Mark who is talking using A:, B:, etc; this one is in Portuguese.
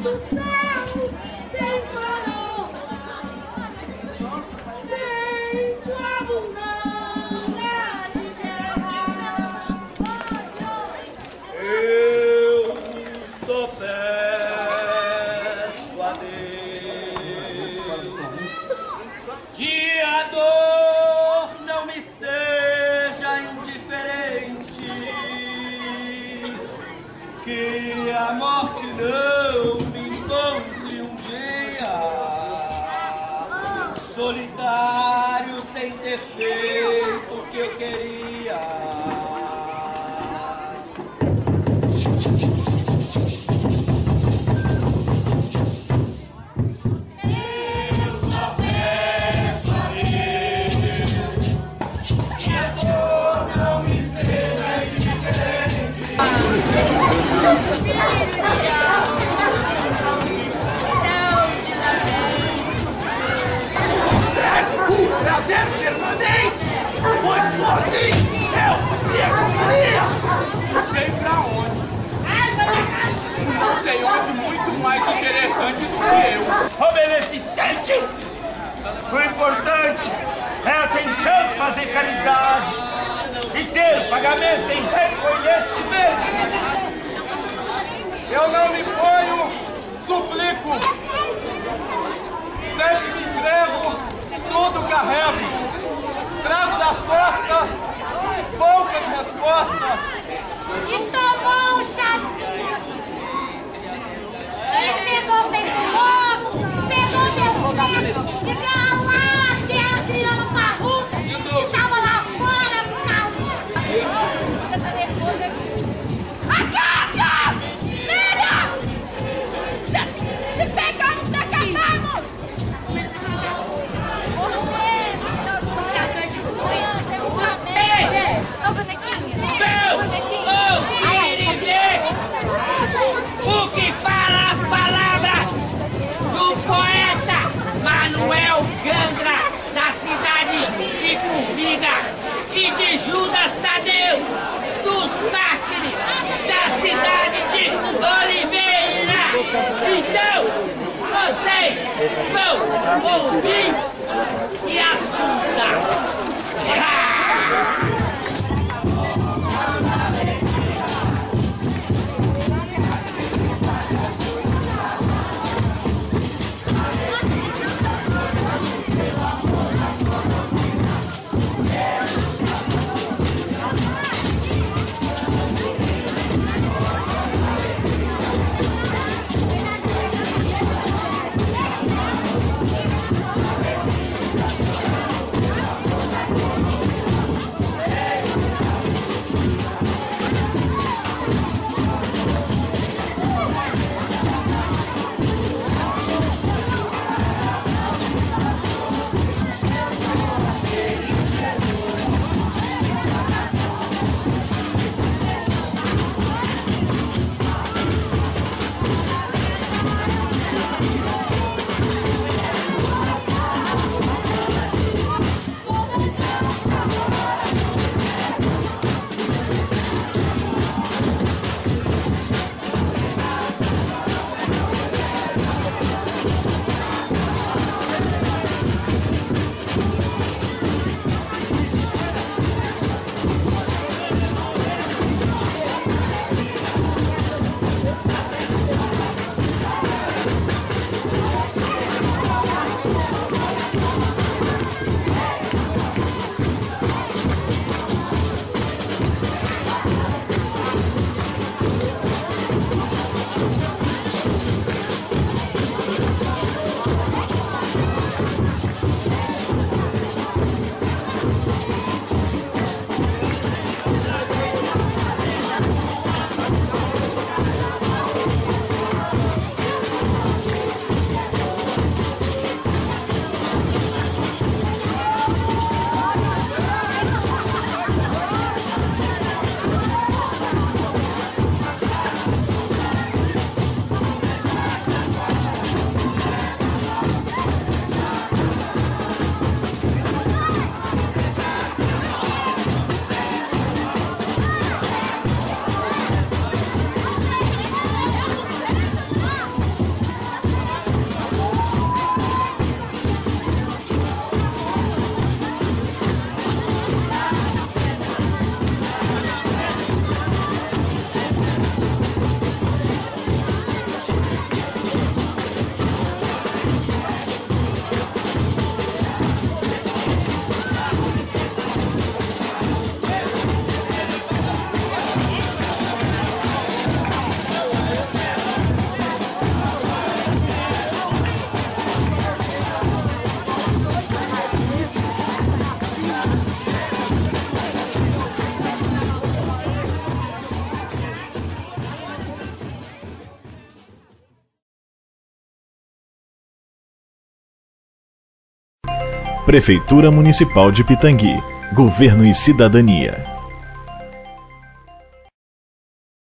A: do céu sem parar, sem sua abundância de terra. Eu sou
B: peço a Deus que a dor não me seja
C: indiferente, que a morte não. Sem ter feito o que eu queria. Sei onde muito mais interessante do que eu.
B: Ô beneficente! O importante é a atenção de fazer caridade e ter pagamento em reconhecimento.
D: Eu não me ponho, suplico. Sempre me entrego, tudo carrego. Trago das costas poucas respostas.
E: Allah! Ouvir e assuntar.
F: Prefeitura Municipal de Pitangui. Governo e Cidadania.